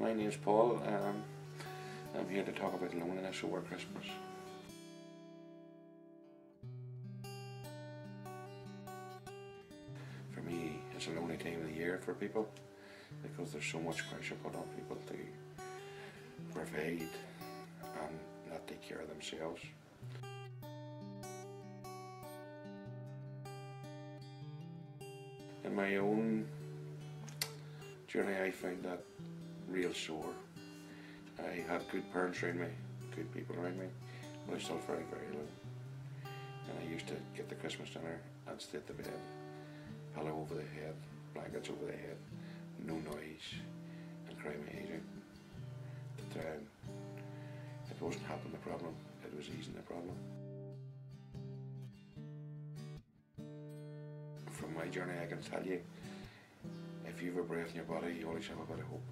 My name's Paul. Um, I'm here to talk about loneliness over Christmas. For me, it's a lonely time of the year for people because there's so much pressure put on people to provide and not take care of themselves. In my own journey, I find that real sore. I had good parents around me, good people around me, but I still felt very alone. And I used to get the Christmas dinner and stay at the bed, pillow over the head, blankets over the head, no noise, and cry my eyes out. But um, it wasn't helping the problem, it was easing the problem. From my journey, I can tell you, if you've a breath in your body, you always have a bit of hope.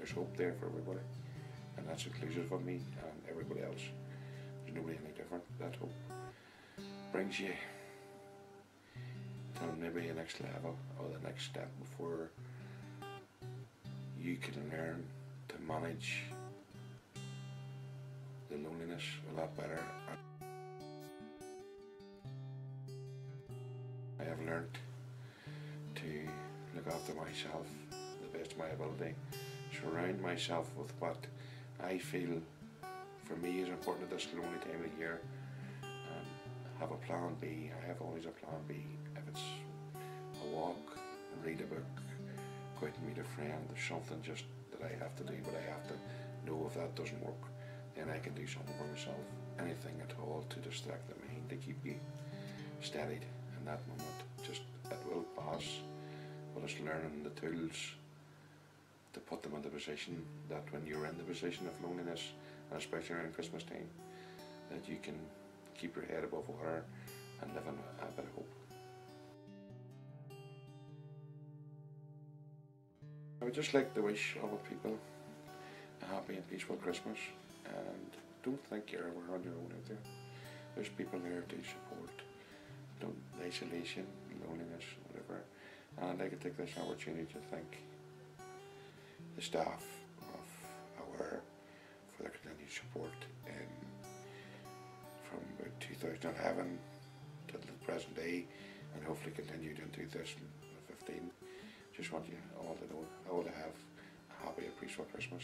There's hope there for everybody, and that's inclusive of me and everybody else. There's nobody any different. That hope brings you to maybe the next level or the next step before you can learn to manage the loneliness a lot better. I have learned to look after myself the best of my ability, surround myself with what I feel for me is important at this lonely time of year, um, and have a plan B. I have always a plan B. If it's a walk, read a book, go out and meet a friend, there's something just that I have to do, but I have to know if that doesn't work, then I can do something for myself. Anything at all to distract the mind, to keep you steadied in that moment. Just it will pass, but it's learning the tools to put them in the position that when you're in the position of loneliness, and especially around Christmas time, that you can keep your head above water and live in a, bit of hope. I would just like to wish all the people a happy and peaceful Christmas and don't think you're ever on your own out there. There's people there to support don't isolation, loneliness, whatever. And like to take this opportunity to thank the staff of AWARE for their continued support in from about 2011 to the present day and hopefully continued in 2015. Just want you all to know, all to have a happy and peaceful Christmas.